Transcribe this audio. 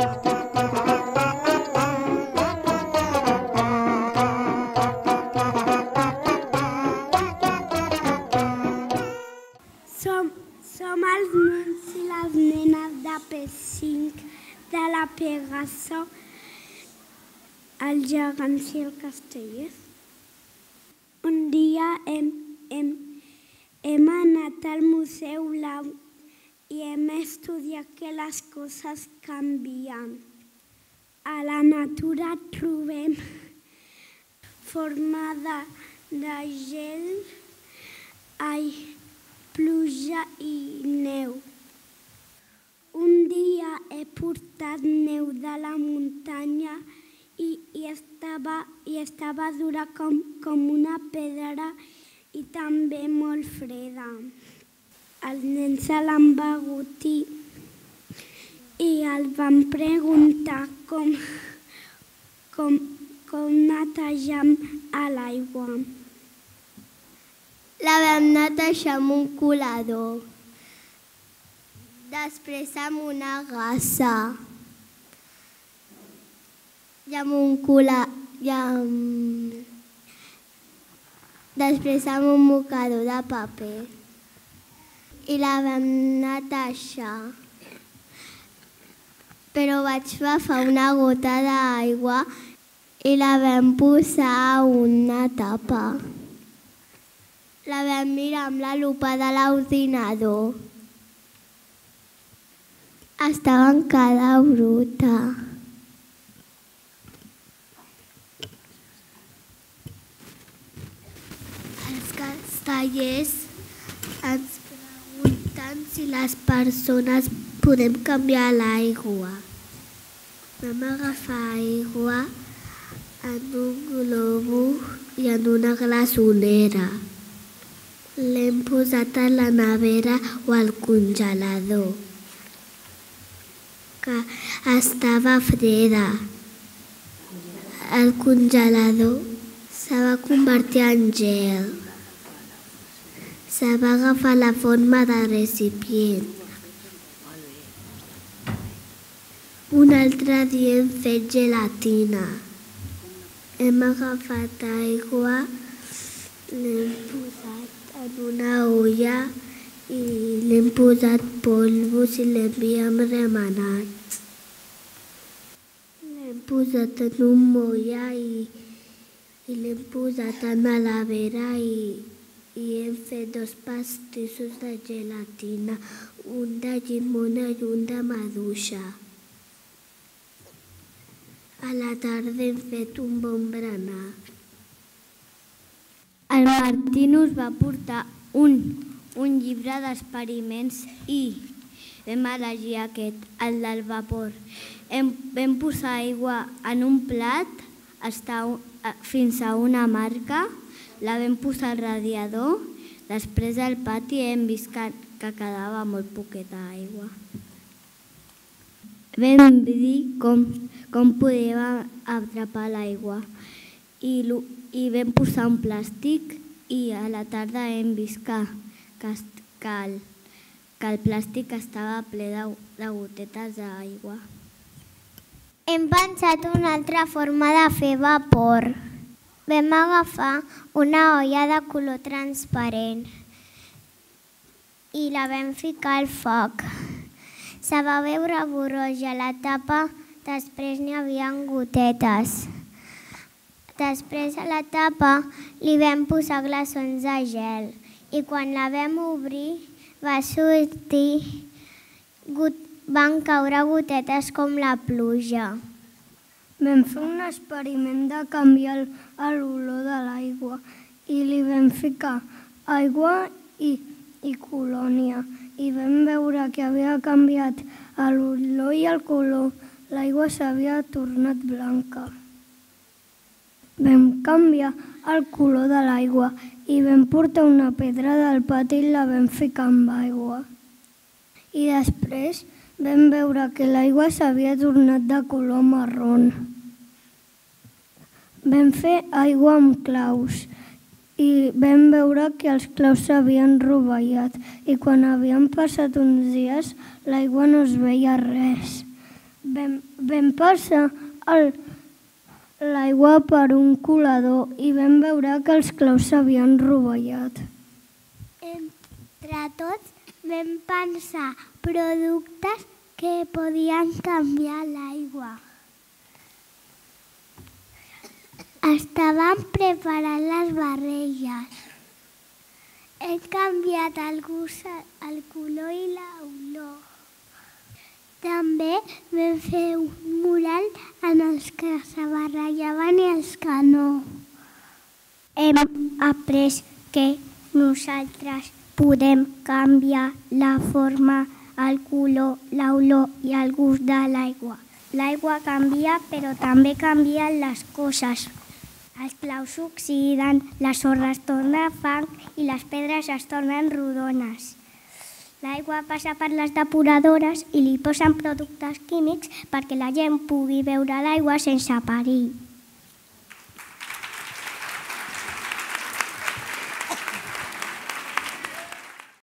Som, som els nens i les nenes de P5 de la Pegaso, el gegants i el castellers. Un dia hem, hem, hem anat al Museu Blau i hem estudiat que les coses canvien. A la natura trobem forma de, de gel, ai, pluja i neu. Un dia he portat neu de la muntanya i, i, estava, i estava dura com, com una pedra i també molt freda. Els nens se l'han begut i, el van preguntar com, com, com netejam a l'aigua. La vam netejar amb un colador. Després amb una gassa. I amb un cola... I amb... Després amb un mocador de paper. I la vam netejar. Però vaig agafar una gota d'aigua i la vam posar a una tapa. La vam mirar amb la lupa de l'ordinador. Estava encara bruta. Els castellers si les persones podem canviar l'aigua. Vam agafar aigua en un globo i en una glaçonera. L'hem posat a la nevera o al congelador, que estava freda. El congelador se va convertir en gel. Se va agafar la forma de recipient. Un altre dia hem fet gelatina. Hem agafat aigua, l'hem posat en una olla i l'hem posat polvos i l'havíem remenat. L'hem posat en un molla i, i l'hem posat en la nevera i, i hem fet dos pastissos de gelatina, un de llimona i un de maduixa. A la tarda hem fet un bon berenar. El Martí us va portar un, un llibre d'experiments i vam elegir aquest, el del vapor. Hem, vam posar aigua en un plat està fins a una marca, la vam posar al radiador, després al pati hem vist que, que quedava molt poqueta aigua. Vam dir com, com podíem atrapar l'aigua i, i vam posar un plàstic i a la tarda hem vist que, que, que, el, que el plàstic estava ple de, de gotetes d'aigua. Hem pensat una altra forma de fer vapor. Vam agafar una olla de color transparent i la vam ficar al foc. Se va veure borroja la tapa, després n'hi havia gotetes. Després a la tapa li vam posar glaçons de gel i quan la vam obrir va sortir, van caure gotetes com la pluja. Vam fer un experiment de canviar l'olor de l'aigua i li vam ficar aigua i, i colònia i vam veure que havia canviat l'olor i el color. L'aigua s'havia tornat blanca. Vam canviar el color de l'aigua i vam portar una pedra del pati i la vam ficar amb aigua. I després vam veure que l'aigua s'havia tornat de color marron. Vam fer aigua amb claus i vam veure que els claus s'havien rovellat i quan havien passat uns dies l'aigua no es veia res. vam, vam passar l'aigua per un colador i vam veure que els claus s'havien rovellat. Entre tots vam pensar productes que podien canviar l'aigua. Estaven preparant les barrelles. Hem canviat el gust, el color i l'olor. També vam fer un mural en els que se barrejaven i els que no. Hem après que nosaltres podem canviar la forma, el color, l'olor i el gust de l'aigua. L'aigua canvia, però també canvien les coses. Els claus s'oxiden, la sorra es torna fang i les pedres es tornen rodones. L'aigua passa per les depuradores i li posen productes químics perquè la gent pugui beure l'aigua sense perill.